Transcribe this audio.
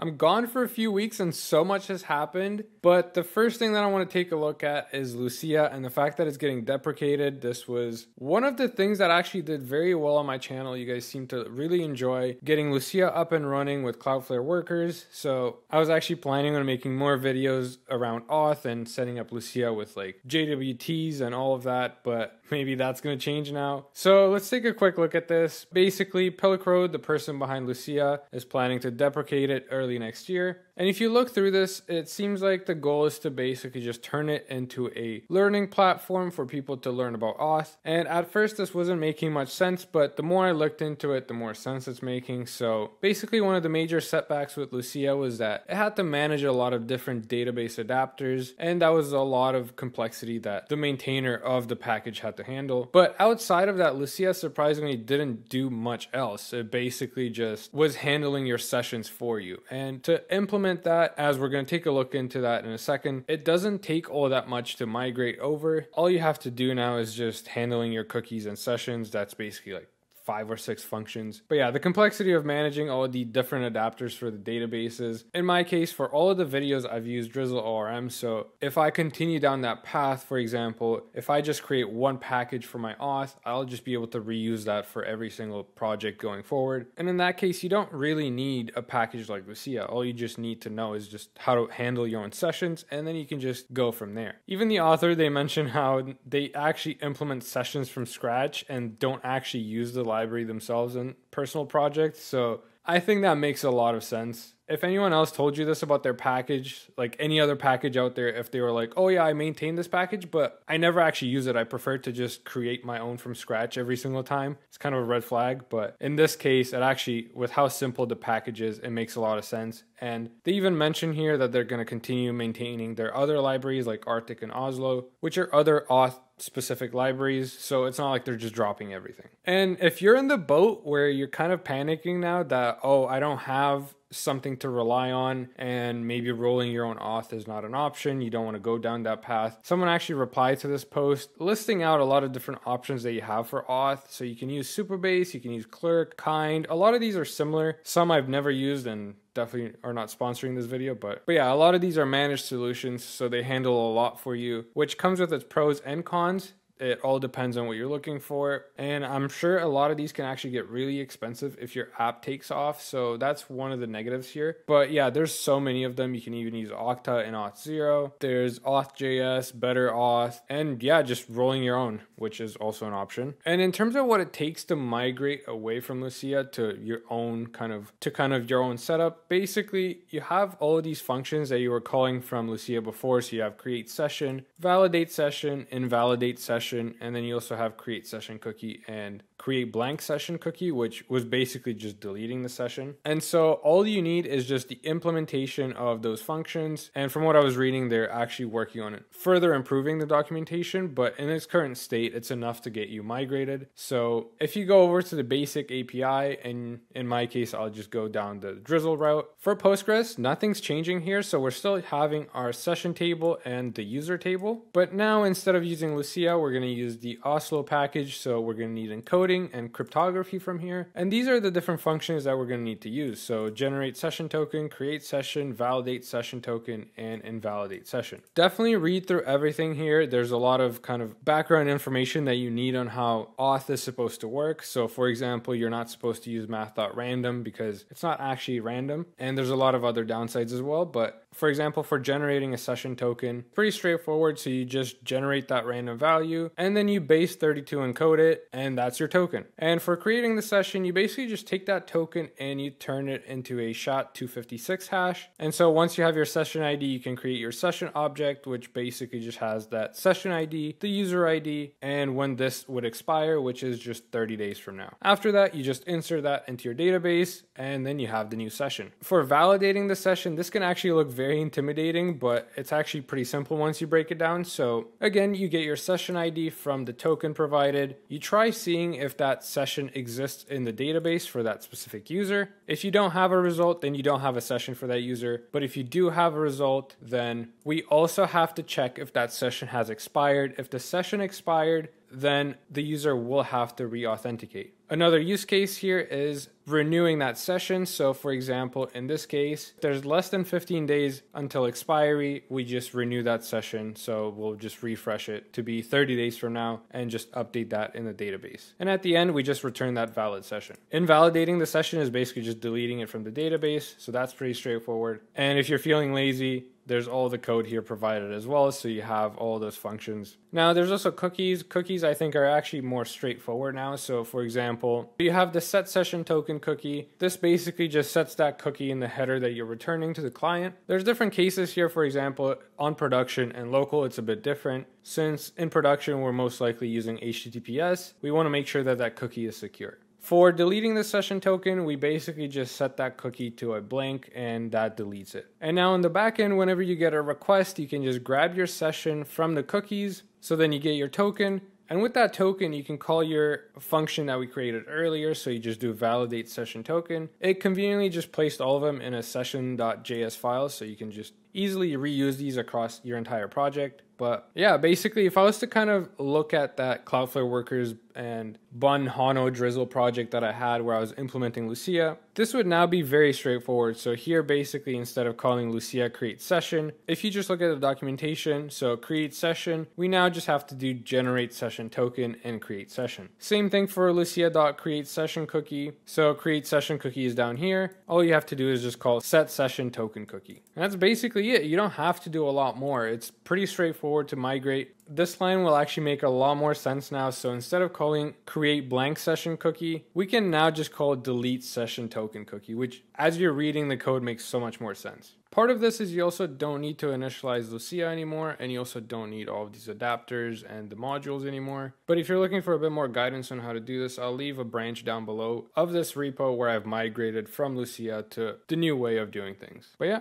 I'm gone for a few weeks and so much has happened, but the first thing that I want to take a look at is Lucia and the fact that it's getting deprecated. This was one of the things that actually did very well on my channel. You guys seem to really enjoy getting Lucia up and running with Cloudflare workers. So I was actually planning on making more videos around auth and setting up Lucia with like JWTs and all of that, but maybe that's going to change now. So let's take a quick look at this. Basically, pilcrow the person behind Lucia, is planning to deprecate it early next year. And if you look through this, it seems like the goal is to basically just turn it into a learning platform for people to learn about auth. And at first, this wasn't making much sense, but the more I looked into it, the more sense it's making. So basically, one of the major setbacks with Lucia was that it had to manage a lot of different database adapters, and that was a lot of complexity that the maintainer of the package had to handle. But outside of that, Lucia surprisingly didn't do much else. It basically just was handling your sessions for you. And to implement implement that, as we're going to take a look into that in a second, it doesn't take all that much to migrate over. All you have to do now is just handling your cookies and sessions. That's basically like five or six functions. But yeah, the complexity of managing all of the different adapters for the databases. In my case, for all of the videos, I've used Drizzle ORM. So if I continue down that path, for example, if I just create one package for my auth, I'll just be able to reuse that for every single project going forward. And in that case, you don't really need a package like Lucia. All you just need to know is just how to handle your own sessions, and then you can just go from there. Even the author, they mention how they actually implement sessions from scratch and don't actually use the library library themselves in personal projects. So I think that makes a lot of sense. If anyone else told you this about their package, like any other package out there, if they were like, oh yeah, I maintain this package, but I never actually use it, I prefer to just create my own from scratch every single time. It's kind of a red flag. But in this case, it actually, with how simple the package is, it makes a lot of sense. And they even mention here that they're going to continue maintaining their other libraries like Arctic and Oslo, which are other auth specific libraries. So it's not like they're just dropping everything. And if you're in the boat where you're kind of panicking now that, oh, I don't have something to rely on and maybe rolling your own auth is not an option. You don't want to go down that path. Someone actually replied to this post listing out a lot of different options that you have for auth. So you can use supabase you can use clerk Kinde. A lot of these are similar. Some i've never used and definitely are not sponsoring this video but but yeah a lot of these are managed solutions so they handle a lot for you which comes with its pros and cons it all depends on what you're looking for. And I'm sure a lot of these can actually get really expensive if your app takes off. So that's one of the negatives here. But yeah, there's so many of them. You can even use Okta and Auth0. There's Auth.js, Better Auth, and yeah, just rolling your own, which is also an option. And in terms of what it takes to migrate away from Lucia to your own kind of to kind of your own setup, basically you have all of these functions that you were calling from Lucia before. So you have create session, validate session, invalidate session session, and then you also have create session cookie and create blank session cookie, which was basically just deleting the session. And so all you need is just the implementation of those functions. And from what I was reading, they're actually working on it, further improving the documentation, but in its current state, it's enough to get you migrated. So if you go over to the basic API, and in my case, I'll just go down the Drizzle route. For Postgres, nothing's changing here. So we're still having our session table and the user table. But now instead of using Lucia, we're going to use the Oslo package. So we're going to need encoding and cryptography from here. And these are the different functions that we're going to need to use. So generate session token, create session, validate session token, and invalidate session. Definitely read through everything here. There's a lot of kind of background information that you need on how auth is supposed to work. So for example, you're not supposed to use math.random because it's not actually random. And there's a lot of other downsides as well, but for example, for generating a session token, pretty straightforward. So you just generate that random value and then you base 32 encode it, and that's your token. And for creating the session, you basically just take that token and you turn it into a SHA-256 hash. And so once you have your session ID, you can create your session object, which basically just has that session ID, the user ID, and when this would expire, which is just 30 days from now. After that, you just insert that into your database, and then you have the new session. For validating the session, this can actually look very intimidating, but it's actually pretty simple once you break it down. So again, you get your session ID from the token provided. You try seeing if that session exists in the database for that specific user. If you don't have a result, then you don't have a session for that user. But if you do have a result, then we also have to check if that session has expired. If the session expired, then the user will have to re authenticate. Another use case here is renewing that session. So, for example, in this case, there's less than 15 days until expiry. We just renew that session. So, we'll just refresh it to be 30 days from now and just update that in the database. And at the end, we just return that valid session. Invalidating the session is basically just deleting it from the database. So, that's pretty straightforward. And if you're feeling lazy, there's all the code here provided as well, so you have all those functions. Now, there's also cookies. Cookies, I think, are actually more straightforward now. So, for example, you have the set session token cookie. This basically just sets that cookie in the header that you're returning to the client. There's different cases here. For example, on production and local, it's a bit different. Since in production, we're most likely using HTTPS, we want to make sure that that cookie is secure. For deleting the session token, we basically just set that cookie to a blank and that deletes it. And now in the backend, whenever you get a request, you can just grab your session from the cookies. So then you get your token. And with that token, you can call your function that we created earlier. So you just do validate session token. It conveniently just placed all of them in a session.js file. So you can just easily reuse these across your entire project. But yeah, basically, if I was to kind of look at that Cloudflare Workers and Bun Hono Drizzle project that I had where I was implementing Lucia, this would now be very straightforward. So here, basically, instead of calling Lucia create session, if you just look at the documentation, so create session, we now just have to do generate session token and create session. Same thing for Lucia.create session cookie. So create session cookie is down here. All you have to do is just call set session token cookie. And that's basically it. You don't have to do a lot more. It's pretty straightforward forward to migrate. This line will actually make a lot more sense now. So instead of calling create blank session cookie, we can now just call delete session token cookie, which as you're reading the code makes so much more sense. Part of this is you also don't need to initialize Lucia anymore, and you also don't need all of these adapters and the modules anymore. But if you're looking for a bit more guidance on how to do this, I'll leave a branch down below of this repo where I've migrated from Lucia to the new way of doing things. But yeah,